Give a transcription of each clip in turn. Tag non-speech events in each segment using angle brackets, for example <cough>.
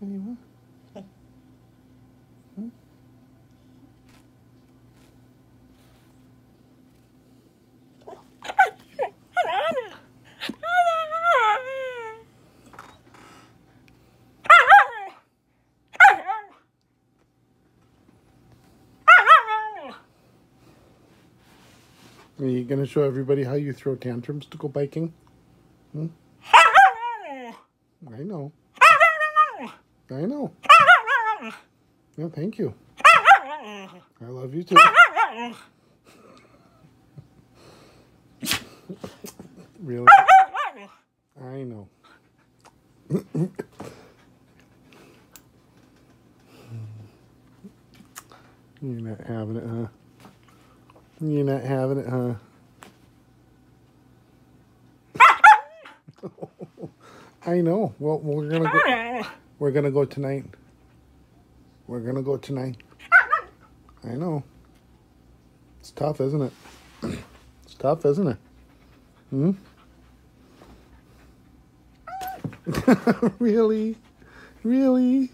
Hmm? Are you going to show everybody how you throw tantrums to go biking? Hmm? <laughs> I know. I know. <laughs> Yeah, thank you. I love you too. <laughs> really? I know. <laughs> You're not having it, huh? You're not having it, huh? I know. Well, we're gonna go. We're gonna go tonight. We're gonna go tonight. I know. It's tough, isn't it? <clears throat> It's tough, isn't it? Hmm. <laughs> really, really.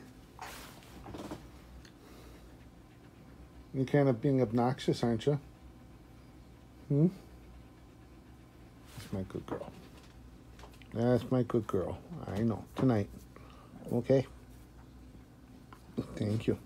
You're kind of being obnoxious, aren't you? Hmm. That's my good girl. That's my good girl. I know. Tonight. Okay? Thank you.